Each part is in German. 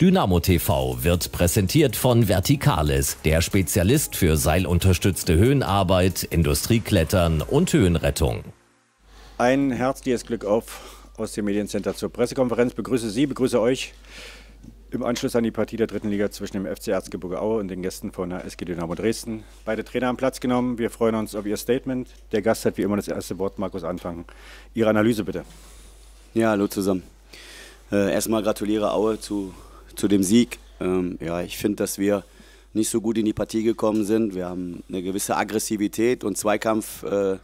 Dynamo TV wird präsentiert von Verticales, der Spezialist für seilunterstützte Höhenarbeit, Industrieklettern und Höhenrettung. Ein herzliches Glück auf aus dem Mediencenter zur Pressekonferenz. Begrüße Sie, begrüße euch im Anschluss an die Partie der dritten Liga zwischen dem FC Erzgebirge Aue und den Gästen von der SG Dynamo Dresden. Beide Trainer haben Platz genommen. Wir freuen uns auf Ihr Statement. Der Gast hat wie immer das erste Wort. Markus Anfang. Ihre Analyse bitte. Ja, hallo zusammen. Äh, erstmal gratuliere Aue zu zu dem Sieg. Ähm, ja, ich finde, dass wir nicht so gut in die Partie gekommen sind. Wir haben eine gewisse Aggressivität und Zweikampfhärte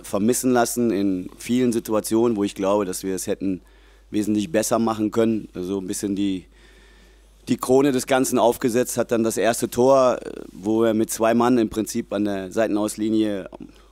äh, vermissen lassen in vielen Situationen, wo ich glaube, dass wir es hätten wesentlich besser machen können. So also ein bisschen die, die Krone des Ganzen aufgesetzt hat dann das erste Tor, äh, wo er mit zwei Mann im Prinzip an der Seitenauslinie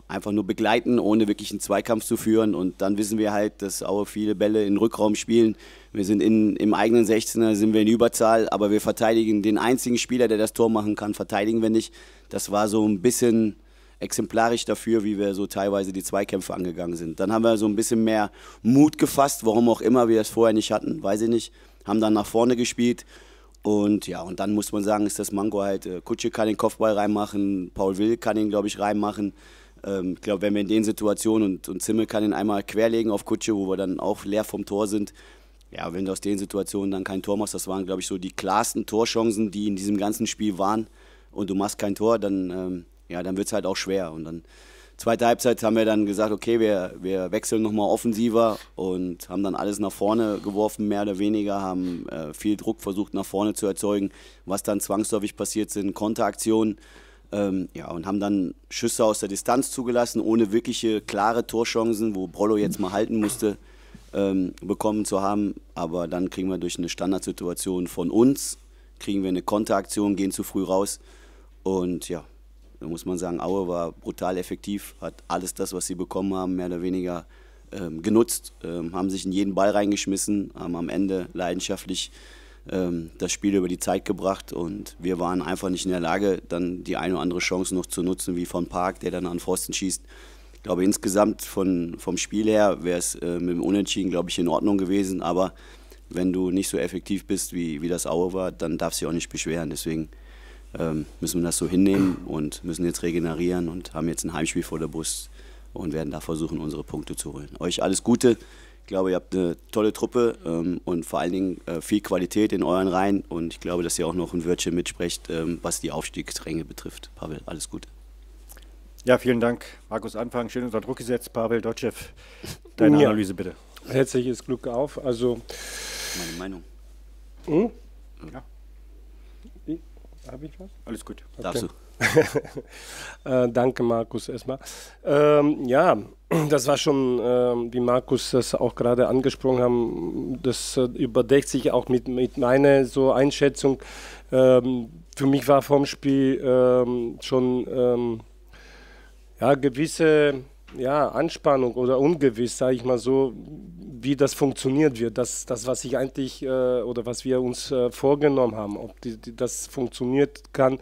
einfach nur begleiten, ohne wirklich einen Zweikampf zu führen. Und dann wissen wir halt, dass Aue viele Bälle in Rückraum spielen. Wir sind in, im eigenen 16er, sind wir in Überzahl, aber wir verteidigen den einzigen Spieler, der das Tor machen kann, verteidigen wir nicht. Das war so ein bisschen exemplarisch dafür, wie wir so teilweise die Zweikämpfe angegangen sind. Dann haben wir so ein bisschen mehr Mut gefasst, warum auch immer wir es vorher nicht hatten, weiß ich nicht. Haben dann nach vorne gespielt. Und ja, und dann muss man sagen, ist das Mango halt, äh, Kutsche kann den Kopfball reinmachen, Paul Will kann ihn, glaube ich, reinmachen. Ähm, ich glaube, wenn wir in den Situationen und, und Zimmel kann ihn einmal querlegen auf Kutsche, wo wir dann auch leer vom Tor sind. Ja, wenn du aus den Situationen dann kein Tor machst, das waren, glaube ich, so die klarsten Torchancen, die in diesem ganzen Spiel waren. Und du machst kein Tor, dann, ähm, ja, dann wird es halt auch schwer. Und dann, zweite Halbzeit haben wir dann gesagt, okay, wir, wir wechseln nochmal offensiver und haben dann alles nach vorne geworfen, mehr oder weniger, haben äh, viel Druck versucht nach vorne zu erzeugen, was dann zwangsläufig passiert sind, Konteraktionen. Ähm, ja, und haben dann Schüsse aus der Distanz zugelassen, ohne wirkliche klare Torchancen, wo Brollo jetzt mal halten musste, ähm, bekommen zu haben. Aber dann kriegen wir durch eine Standardsituation von uns, kriegen wir eine Konteraktion, gehen zu früh raus. Und ja, da muss man sagen, Aue war brutal effektiv, hat alles das, was sie bekommen haben, mehr oder weniger ähm, genutzt, ähm, haben sich in jeden Ball reingeschmissen, haben am Ende leidenschaftlich das Spiel über die Zeit gebracht und wir waren einfach nicht in der Lage, dann die eine oder andere Chance noch zu nutzen, wie von Park, der dann an Pfosten schießt. Ich glaube, insgesamt von, vom Spiel her wäre es äh, mit dem Unentschieden, glaube ich, in Ordnung gewesen, aber wenn du nicht so effektiv bist, wie, wie das Aue war, dann darfst du dich auch nicht beschweren. Deswegen ähm, müssen wir das so hinnehmen und müssen jetzt regenerieren und haben jetzt ein Heimspiel vor der Brust und werden da versuchen, unsere Punkte zu holen. Euch alles Gute. Ich glaube, ihr habt eine tolle Truppe ähm, und vor allen Dingen äh, viel Qualität in euren Reihen. Und ich glaube, dass ihr auch noch ein Wörtchen mitsprecht, ähm, was die Aufstiegsränge betrifft. Pavel, alles Gute. Ja, vielen Dank, Markus Anfang. Schön unter Druck gesetzt. Pavel Dotschew, deine ja. Analyse bitte. Herzliches Glück auf. Also, Meine Meinung. Hm? Ja. Habe ich was? Alles gut. Okay. Darfst du. äh, danke, Markus, erstmal. Ähm, ja, das war schon, äh, wie Markus das auch gerade angesprochen haben, das äh, überdeckt sich auch mit, mit meiner so Einschätzung. Ähm, für mich war vom Spiel ähm, schon ähm, ja, gewisse ja, Anspannung oder ungewiss, sage ich mal so, wie das funktioniert wird. Das, das was ich eigentlich äh, oder was wir uns äh, vorgenommen haben, ob die, die, das funktioniert kann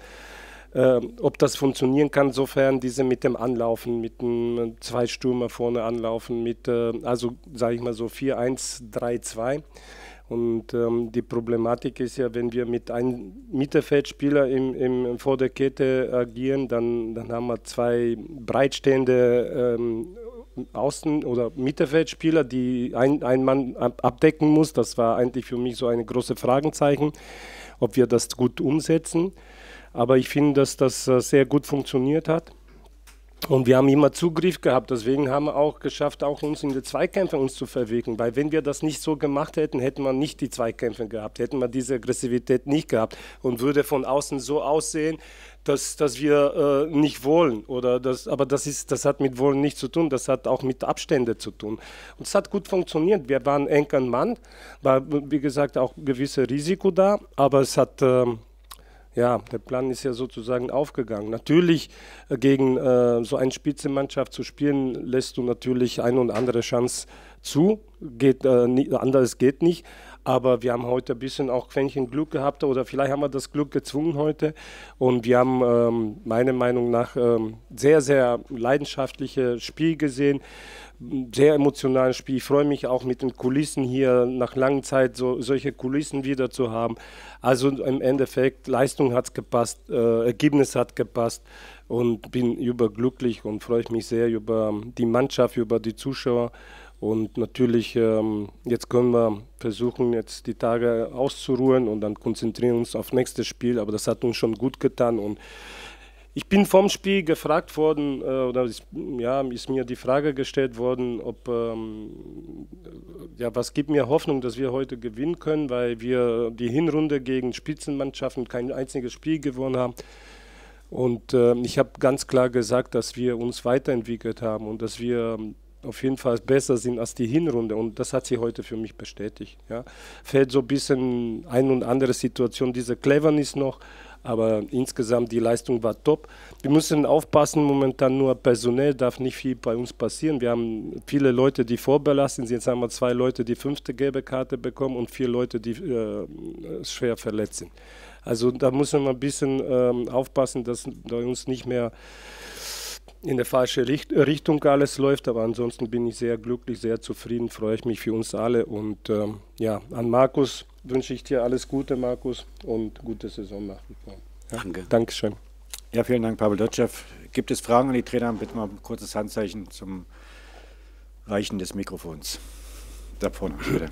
äh, ob das funktionieren kann, sofern diese mit dem Anlaufen, mit dem zwei Stürmer vorne anlaufen, mit, äh, also sage ich mal so 4-1-3-2. Und ähm, die Problematik ist ja, wenn wir mit einem Mittelfeldspieler im, im, vor der Kette agieren, dann, dann haben wir zwei breitstehende ähm, Außen- oder Mittelfeldspieler, die ein, ein Mann abdecken muss. Das war eigentlich für mich so ein großes Fragezeichen, ob wir das gut umsetzen. Aber ich finde, dass das äh, sehr gut funktioniert hat. Und wir haben immer Zugriff gehabt, deswegen haben wir auch geschafft, auch uns in die Zweikämpfe uns zu verwickeln. Weil wenn wir das nicht so gemacht hätten, hätten wir nicht die Zweikämpfe gehabt, hätten wir diese Aggressivität nicht gehabt und würde von außen so aussehen, dass, dass wir äh, nicht wollen. Oder das, aber das, ist, das hat mit Wollen nichts zu tun, das hat auch mit Abstände zu tun. Und es hat gut funktioniert. Wir waren eng an Mann, war wie gesagt auch ein gewisses Risiko da, aber es hat... Äh, ja, der Plan ist ja sozusagen aufgegangen. Natürlich äh, gegen äh, so eine Spitzenmannschaft zu spielen, lässt du natürlich eine und andere Chance zu. Geht, äh, nie, anderes geht nicht. Aber wir haben heute ein bisschen auch Quäntchen Glück gehabt oder vielleicht haben wir das Glück gezwungen heute. Und wir haben ähm, meiner Meinung nach ähm, sehr, sehr leidenschaftliche Spiel gesehen sehr emotionales Spiel. Ich freue mich auch mit den Kulissen hier nach langer Zeit so, solche Kulissen wieder zu haben. Also im Endeffekt, Leistung hat gepasst, äh, Ergebnis hat gepasst und bin überglücklich und freue mich sehr über die Mannschaft, über die Zuschauer. Und natürlich, ähm, jetzt können wir versuchen, jetzt die Tage auszuruhen und dann konzentrieren uns auf nächstes Spiel. Aber das hat uns schon gut getan und ich bin vom Spiel gefragt worden, äh, oder ist, ja, ist mir die Frage gestellt worden, ob, ähm, ja, was gibt mir Hoffnung, dass wir heute gewinnen können, weil wir die Hinrunde gegen Spitzenmannschaften kein einziges Spiel gewonnen haben. Und äh, ich habe ganz klar gesagt, dass wir uns weiterentwickelt haben und dass wir ähm, auf jeden Fall besser sind als die Hinrunde. Und das hat sie heute für mich bestätigt. Ja. Fällt so ein bisschen ein und andere Situation, diese Cleverness noch, aber insgesamt die Leistung war top. Wir müssen aufpassen, momentan nur personell darf nicht viel bei uns passieren. Wir haben viele Leute, die vorbelastet sind. Jetzt haben wir zwei Leute, die fünfte gelbe Karte bekommen und vier Leute, die äh, schwer verletzt sind. Also da müssen wir ein bisschen ähm, aufpassen, dass bei uns nicht mehr in der falsche Richt Richtung alles läuft, aber ansonsten bin ich sehr glücklich, sehr zufrieden, freue ich mich für uns alle und ähm, ja, an Markus wünsche ich dir alles Gute, Markus, und gute Saison nach wie vor. Ja? Danke. Dankeschön. Ja, vielen Dank, Pavel Dotschew. Gibt es Fragen an die Trainer? Bitte mal ein kurzes Handzeichen zum Reichen des Mikrofons. Da vorne, bitte.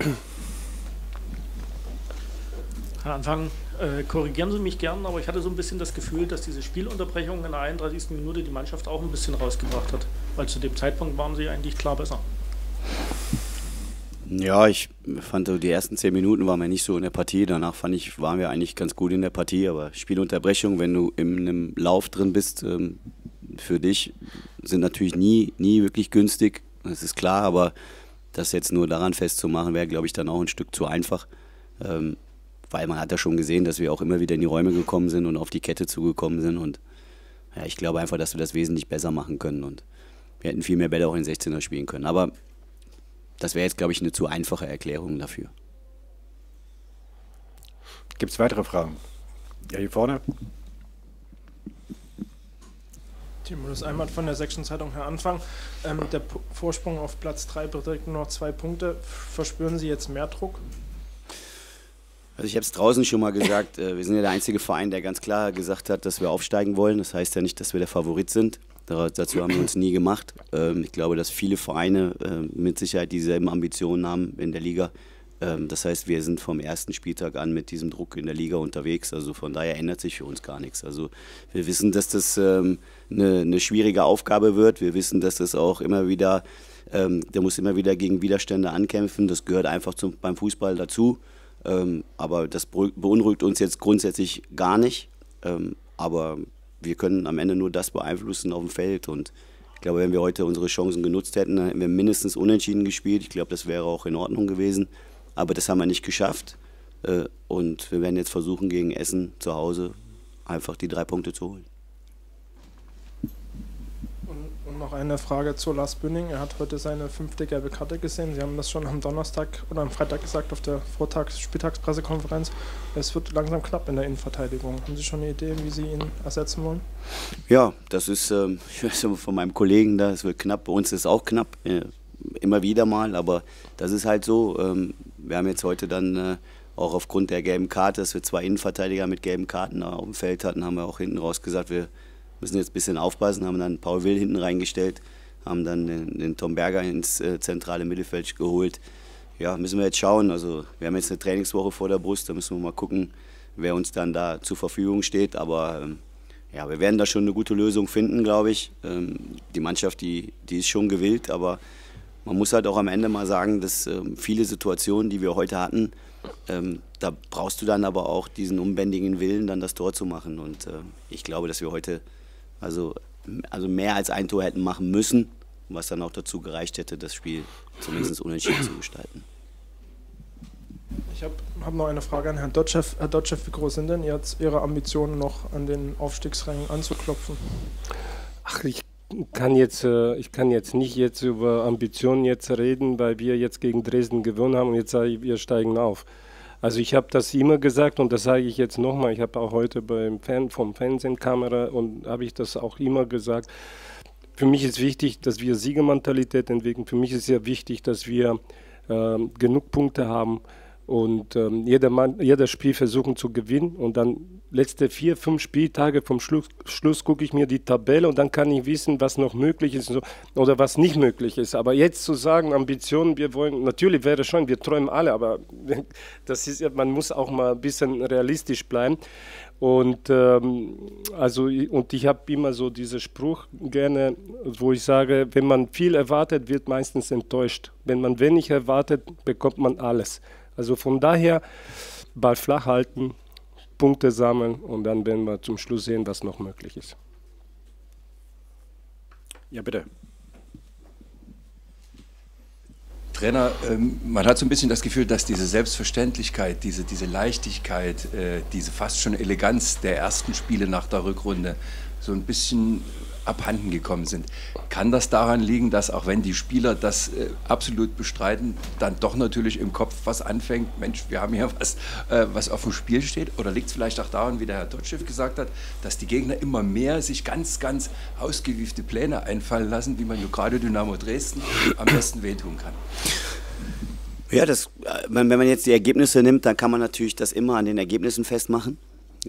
Herr Anfang, äh, korrigieren Sie mich gern, aber ich hatte so ein bisschen das Gefühl, dass diese Spielunterbrechung in der 31. Minute die Mannschaft auch ein bisschen rausgebracht hat, weil zu dem Zeitpunkt waren sie eigentlich klar besser. Ja, ich fand so die ersten zehn Minuten waren wir nicht so in der Partie. Danach fand ich, waren wir eigentlich ganz gut in der Partie. Aber Spielunterbrechung, wenn du in einem Lauf drin bist, ähm, für dich sind natürlich nie, nie wirklich günstig. Das ist klar, aber das jetzt nur daran festzumachen, wäre, glaube ich, dann auch ein Stück zu einfach. Weil man hat ja schon gesehen, dass wir auch immer wieder in die Räume gekommen sind und auf die Kette zugekommen sind. Und ja, ich glaube einfach, dass wir das wesentlich besser machen können. Und wir hätten viel mehr Bälle auch in 16er spielen können. Aber das wäre jetzt, glaube ich, eine zu einfache Erklärung dafür. Gibt es weitere Fragen? Ja, hier vorne. Timo, das einmal von der Sächsischen Zeitung her anfangen. Ähm, der P Vorsprung auf Platz 3 beträgt nur noch zwei Punkte. Verspüren Sie jetzt mehr Druck? Also ich habe es draußen schon mal gesagt, äh, wir sind ja der einzige Verein, der ganz klar gesagt hat, dass wir aufsteigen wollen. Das heißt ja nicht, dass wir der Favorit sind. Dazu haben wir uns nie gemacht. Ähm, ich glaube, dass viele Vereine äh, mit Sicherheit dieselben Ambitionen haben in der Liga. Ähm, das heißt, wir sind vom ersten Spieltag an mit diesem Druck in der Liga unterwegs. Also von daher ändert sich für uns gar nichts. Also wir wissen, dass das ähm, eine, eine schwierige Aufgabe wird. Wir wissen, dass das auch immer wieder, der muss immer wieder gegen Widerstände ankämpfen. Das gehört einfach zum, beim Fußball dazu. Aber das beunruhigt uns jetzt grundsätzlich gar nicht. aber wir können am Ende nur das beeinflussen auf dem Feld. Und ich glaube, wenn wir heute unsere Chancen genutzt hätten, dann hätten wir mindestens unentschieden gespielt. Ich glaube, das wäre auch in Ordnung gewesen. Aber das haben wir nicht geschafft. Äh, und wir werden jetzt versuchen, gegen Essen zu Hause einfach die drei Punkte zu holen noch eine Frage zu Lars Bünning. Er hat heute seine fünfte gelbe Karte gesehen. Sie haben das schon am Donnerstag oder am Freitag gesagt auf der Vortags-, Spieltagspressekonferenz. Es wird langsam knapp in der Innenverteidigung. Haben Sie schon eine Idee, wie Sie ihn ersetzen wollen? Ja, das ist, ähm, ich weiß von meinem Kollegen da, es wird knapp. Bei uns ist es auch knapp, äh, immer wieder mal, aber das ist halt so. Ähm, wir haben jetzt heute dann äh, auch aufgrund der gelben Karte, dass wir zwei Innenverteidiger mit gelben Karten auf dem Feld hatten, haben wir auch hinten raus gesagt, wir müssen jetzt ein bisschen aufpassen, haben dann Paul Will hinten reingestellt, haben dann den, den Tom Berger ins äh, zentrale Mittelfeld geholt. Ja, müssen wir jetzt schauen. Also wir haben jetzt eine Trainingswoche vor der Brust, da müssen wir mal gucken, wer uns dann da zur Verfügung steht. Aber ähm, ja, wir werden da schon eine gute Lösung finden, glaube ich. Ähm, die Mannschaft, die, die ist schon gewillt, aber man muss halt auch am Ende mal sagen, dass ähm, viele Situationen, die wir heute hatten, ähm, da brauchst du dann aber auch diesen unbändigen Willen, dann das Tor zu machen. Und äh, ich glaube, dass wir heute also, also mehr als ein Tor hätten machen müssen, was dann auch dazu gereicht hätte, das Spiel zumindest unentschieden zu gestalten. Ich habe hab noch eine Frage an Herrn Dotschew. Herr Dotschew, wie groß sind denn jetzt Ihre Ambitionen noch an den Aufstiegsrängen anzuklopfen? Ach, ich kann jetzt, äh, ich kann jetzt nicht jetzt über Ambitionen jetzt reden, weil wir jetzt gegen Dresden gewonnen haben und jetzt sage ich, wir steigen auf. Also ich habe das immer gesagt und das sage ich jetzt nochmal. Ich habe auch heute beim Fan vom Fernsehkamera und habe ich das auch immer gesagt. Für mich ist wichtig, dass wir Siegermentalität entwickeln. Für mich ist sehr wichtig, dass wir äh, genug Punkte haben und ähm, jeder, Mann, jeder Spiel versuchen zu gewinnen und dann letzte vier, fünf Spieltage vom Schluss, Schluss gucke ich mir die Tabelle und dann kann ich wissen, was noch möglich ist oder was nicht möglich ist. Aber jetzt zu sagen, Ambitionen, wir wollen, natürlich wäre schon, wir träumen alle, aber das ist, man muss auch mal ein bisschen realistisch bleiben. Und ähm, also und ich habe immer so diesen Spruch gerne, wo ich sage, wenn man viel erwartet, wird meistens enttäuscht. Wenn man wenig erwartet, bekommt man alles. Also von daher Ball flach halten, Punkte sammeln und dann werden wir zum Schluss sehen, was noch möglich ist. Ja, bitte. Trainer, ähm, man hat so ein bisschen das Gefühl, dass diese Selbstverständlichkeit, diese, diese Leichtigkeit, äh, diese fast schon Eleganz der ersten Spiele nach der Rückrunde so ein bisschen abhanden gekommen sind. Kann das daran liegen, dass auch wenn die Spieler das äh, absolut bestreiten, dann doch natürlich im Kopf was anfängt, Mensch, wir haben hier was, äh, was auf dem Spiel steht? Oder liegt es vielleicht auch daran, wie der Herr Dotschew gesagt hat, dass die Gegner immer mehr sich ganz, ganz ausgewiefte Pläne einfallen lassen, wie man ja gerade Dynamo Dresden am besten wehtun kann? Ja, das, äh, wenn man jetzt die Ergebnisse nimmt, dann kann man natürlich das immer an den Ergebnissen festmachen.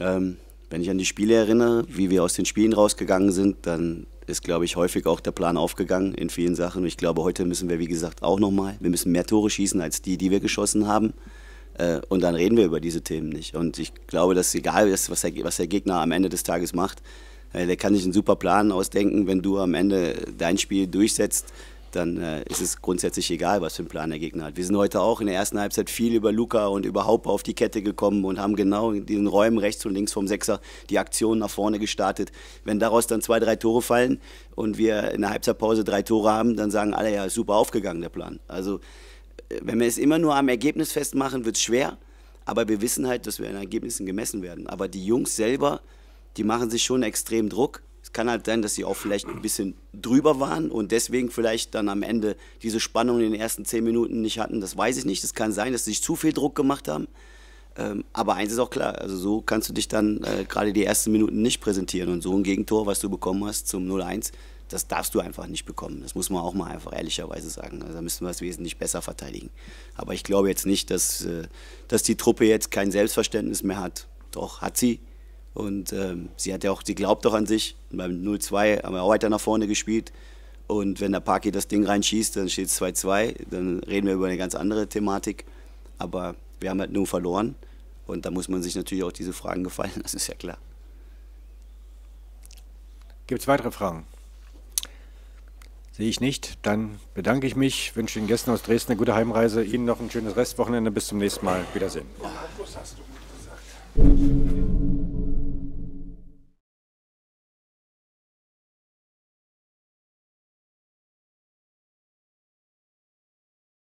Ähm, wenn ich an die Spiele erinnere, wie wir aus den Spielen rausgegangen sind, dann ist, glaube ich, häufig auch der Plan aufgegangen in vielen Sachen. Ich glaube, heute müssen wir, wie gesagt, auch nochmal, wir müssen mehr Tore schießen als die, die wir geschossen haben. Äh, und dann reden wir über diese Themen nicht. Und ich glaube, dass egal was der, was der Gegner am Ende des Tages macht, äh, der kann sich einen super Plan ausdenken, wenn du am Ende dein Spiel durchsetzt dann äh, ist es grundsätzlich egal, was für einen Plan der Gegner hat. Wir sind heute auch in der ersten Halbzeit viel über Luca und überhaupt auf die Kette gekommen und haben genau in diesen Räumen rechts und links vom Sechser die Aktion nach vorne gestartet. Wenn daraus dann zwei, drei Tore fallen und wir in der Halbzeitpause drei Tore haben, dann sagen alle, ja, super aufgegangen, der Plan. Also, äh, wenn wir es immer nur am Ergebnis festmachen, wird es schwer. Aber wir wissen halt, dass wir in Ergebnissen gemessen werden. Aber die Jungs selber, die machen sich schon extrem Druck kann halt sein, dass sie auch vielleicht ein bisschen drüber waren und deswegen vielleicht dann am Ende diese Spannung in den ersten zehn Minuten nicht hatten. Das weiß ich nicht. Das kann sein, dass sie sich zu viel Druck gemacht haben. Ähm, aber eins ist auch klar, also so kannst du dich dann äh, gerade die ersten Minuten nicht präsentieren. Und so ein Gegentor, was du bekommen hast zum 0-1, das darfst du einfach nicht bekommen. Das muss man auch mal einfach ehrlicherweise sagen. Also da müssen wir es wesentlich besser verteidigen. Aber ich glaube jetzt nicht, dass, äh, dass die Truppe jetzt kein Selbstverständnis mehr hat. Doch, hat sie. Und ähm, sie hat ja auch, sie glaubt doch an sich. Beim 0-2 haben wir auch weiter nach vorne gespielt. Und wenn der Parky das Ding reinschießt, dann steht es 2-2. Dann reden wir über eine ganz andere Thematik. Aber wir haben halt nur verloren. Und da muss man sich natürlich auch diese Fragen gefallen, das ist ja klar. Gibt es weitere Fragen? Sehe ich nicht. Dann bedanke ich mich, wünsche den Gästen aus Dresden eine gute Heimreise, Ihnen noch ein schönes Restwochenende. Bis zum nächsten Mal. Wiedersehen.